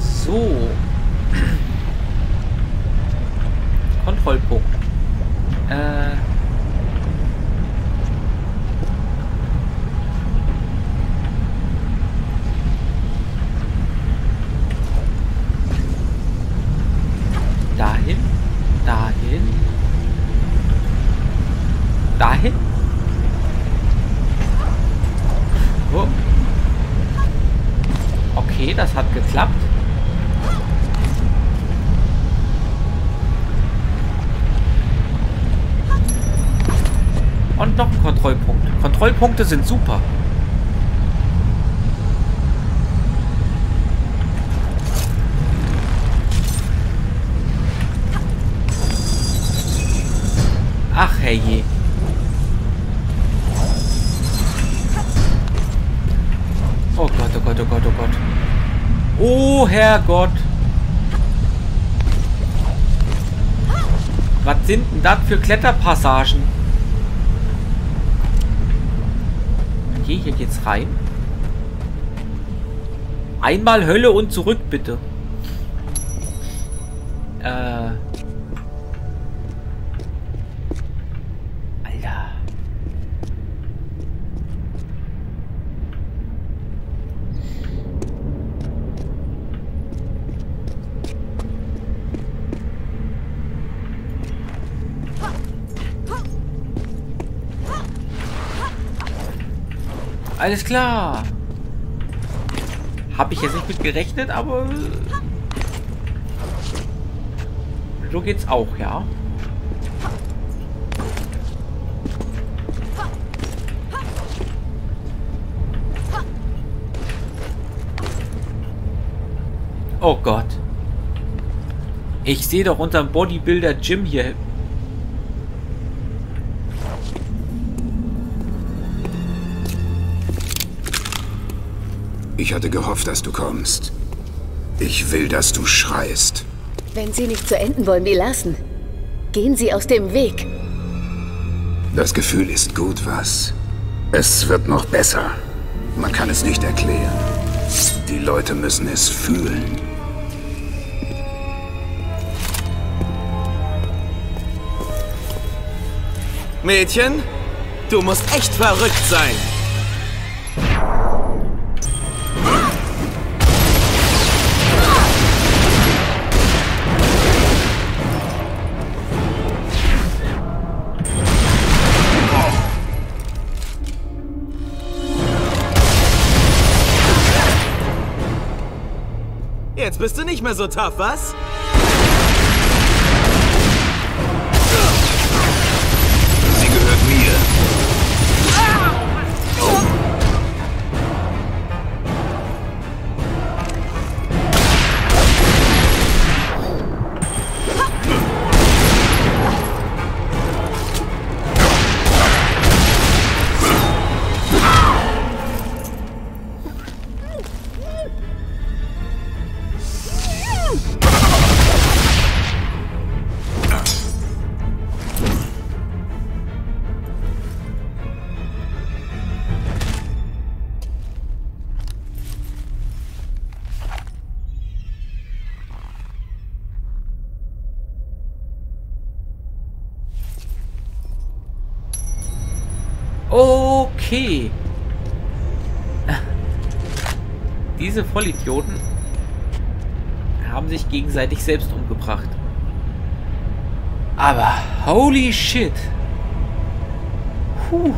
So. Kontrollpunkt. Äh. Dahin. Dahin. Dahin. Oh. Okay, das hat geklappt. Noch ein Kontrollpunkt. Kontrollpunkte sind super. Ach herrje. Oh Gott, oh Gott, oh Gott, oh Gott. Oh Herrgott. Was sind denn das für Kletterpassagen? Okay, hier geht's rein. Einmal Hölle und zurück, bitte. Äh. Alles klar. Habe ich jetzt nicht mit gerechnet, aber... So geht's auch, ja. Oh Gott. Ich sehe doch unserem Bodybuilder Jim hier Ich hatte gehofft, dass du kommst. Ich will, dass du schreist. Wenn Sie nicht zu enden wollen wie Larsen, gehen Sie aus dem Weg. Das Gefühl ist gut, was? Es wird noch besser. Man kann es nicht erklären. Die Leute müssen es fühlen. Mädchen, du musst echt verrückt sein. Bist du nicht mehr so tough, was? Diese Vollidioten haben sich gegenseitig selbst umgebracht. Aber holy shit. Puh.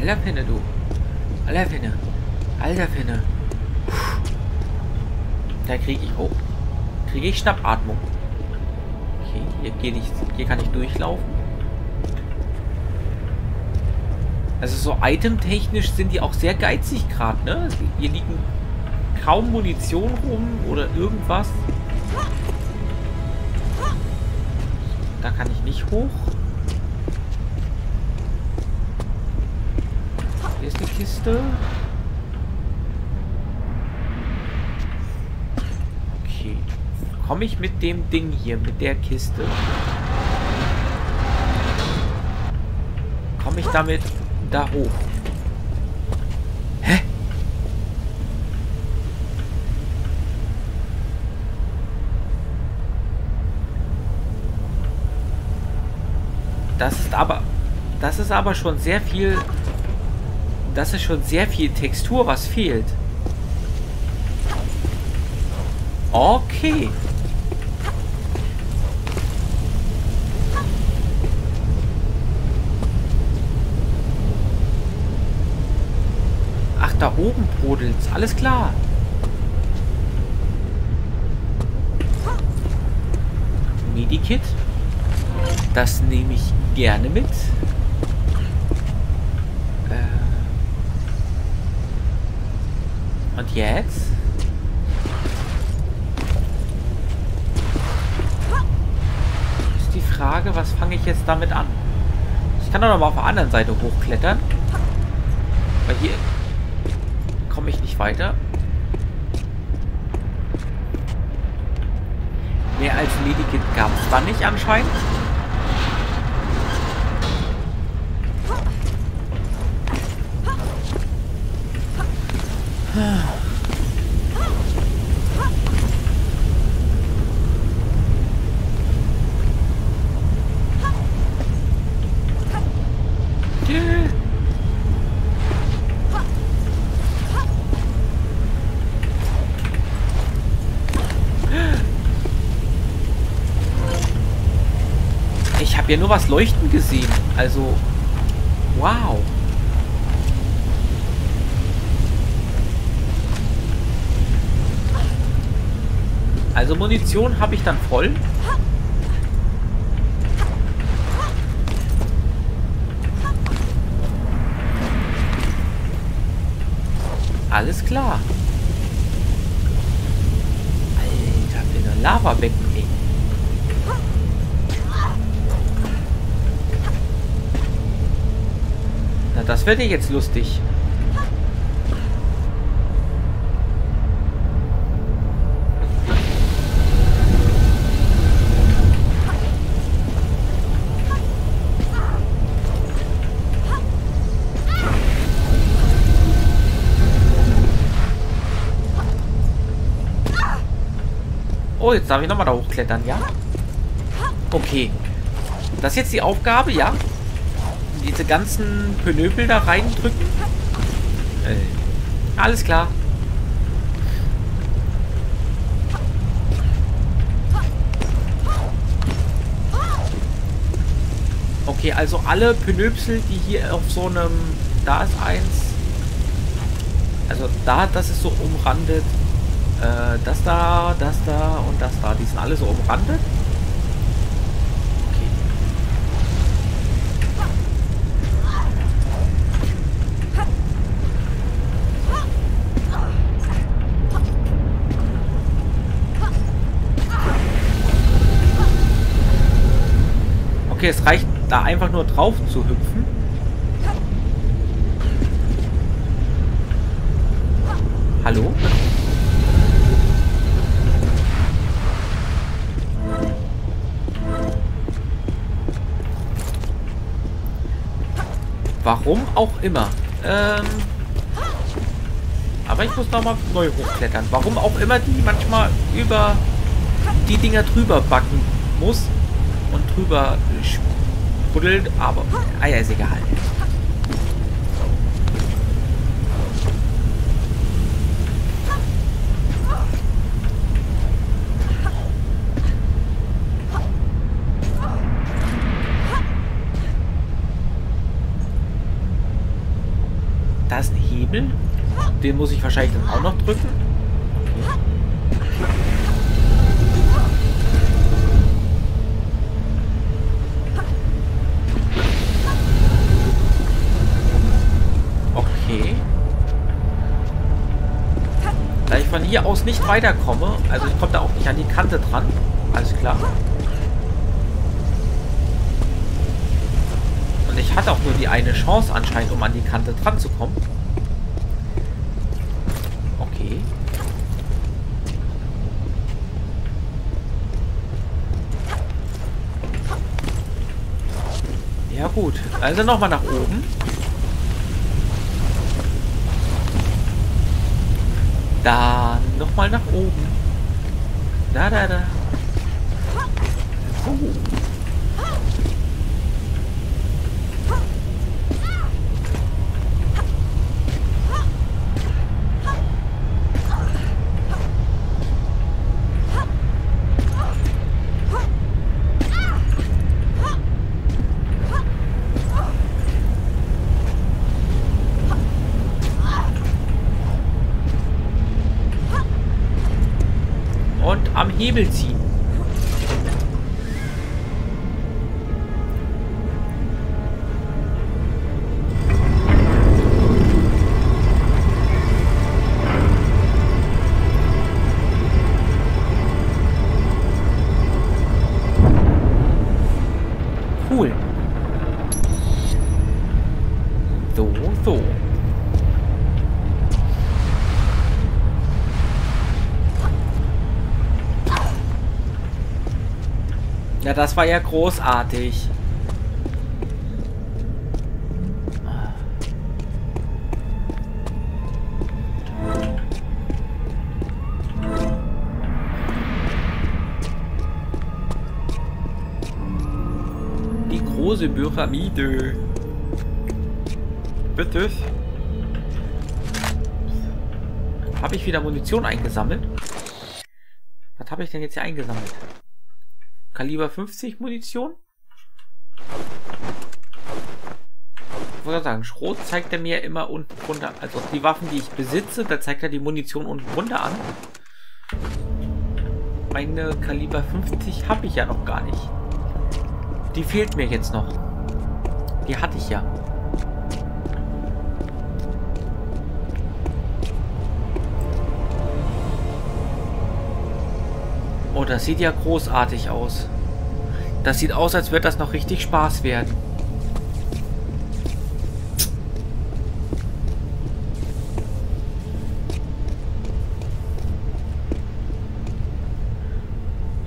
Alter Finne, du. Alter Finne. Alter Finne. Da kriege ich... Oh. Kriege ich Schnappatmung. Hier, ich, hier kann ich durchlaufen. Also so itemtechnisch sind die auch sehr geizig gerade, ne? Hier liegen kaum Munition rum oder irgendwas. Da kann ich nicht hoch. Hier ist die Kiste. Okay. Komme ich mit dem Ding hier, mit der Kiste? komme ich damit da hoch? Hä? Das ist aber... Das ist aber schon sehr viel... Das ist schon sehr viel Textur, was fehlt. Okay. Da oben brodelt's. Alles klar. Medikit. Das nehme ich gerne mit. Äh Und jetzt? Ist die Frage, was fange ich jetzt damit an? Ich kann doch noch mal auf der anderen Seite hochklettern. Weil hier komme ich nicht weiter. Mehr als Medikit gab es da nicht anscheinend. Habe ja nur was leuchten gesehen. Also, wow. Also Munition habe ich dann voll. Alles klar. Alter, für ein Lavabecken, das wird ja jetzt lustig. Oh, jetzt darf ich nochmal da hochklettern, ja? Okay. Das ist jetzt die Aufgabe, ja? Diese ganzen Penöpel da reindrücken? Äh, alles klar. Okay, also alle Penöpsel, die hier auf so einem... Da ist eins. Also da, das ist so umrandet. Äh, das da, das da und das da. Die sind alle so umrandet. Okay, es reicht da einfach nur drauf zu hüpfen. Hallo? Warum auch immer. Ähm, aber ich muss nochmal neu hochklettern. Warum auch immer die manchmal über die Dinger drüber backen muss und drüber sprudelt, aber ja, ist egal. Da Hebel. Den muss ich wahrscheinlich dann auch noch drücken. Von hier aus nicht weiterkomme, also ich komme da auch nicht an die Kante dran. Alles klar. Und ich hatte auch nur die eine Chance anscheinend, um an die Kante dran zu kommen. Okay. Ja gut, also nochmal nach oben. Dann nochmal nach oben. Da, da, da. So. Hebel ziehen. Ja, das war ja großartig. Die große Pyramide. Bitte. Habe ich wieder Munition eingesammelt? Was habe ich denn jetzt hier eingesammelt? Kaliber 50 Munition. Ich wollte sagen, Schrot zeigt er mir immer unten drunter. Also die Waffen, die ich besitze, da zeigt er die Munition unten drunter an. Meine Kaliber 50 habe ich ja noch gar nicht. Die fehlt mir jetzt noch. Die hatte ich ja. Oh, das sieht ja großartig aus. Das sieht aus, als würde das noch richtig Spaß werden.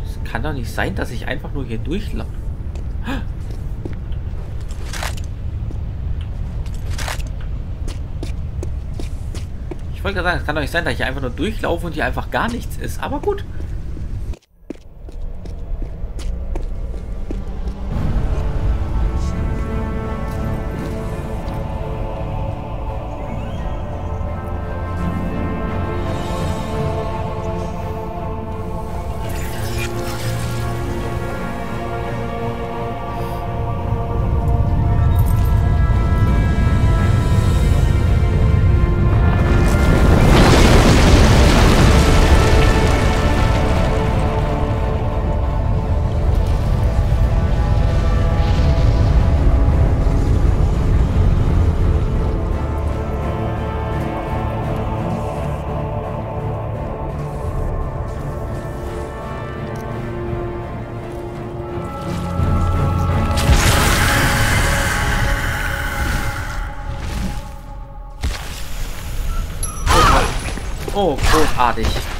Es kann doch nicht sein, dass ich einfach nur hier durchlaufe. Ich wollte gerade sagen, es kann doch nicht sein, dass ich einfach nur durchlaufe und hier einfach gar nichts ist. Aber gut. Oh,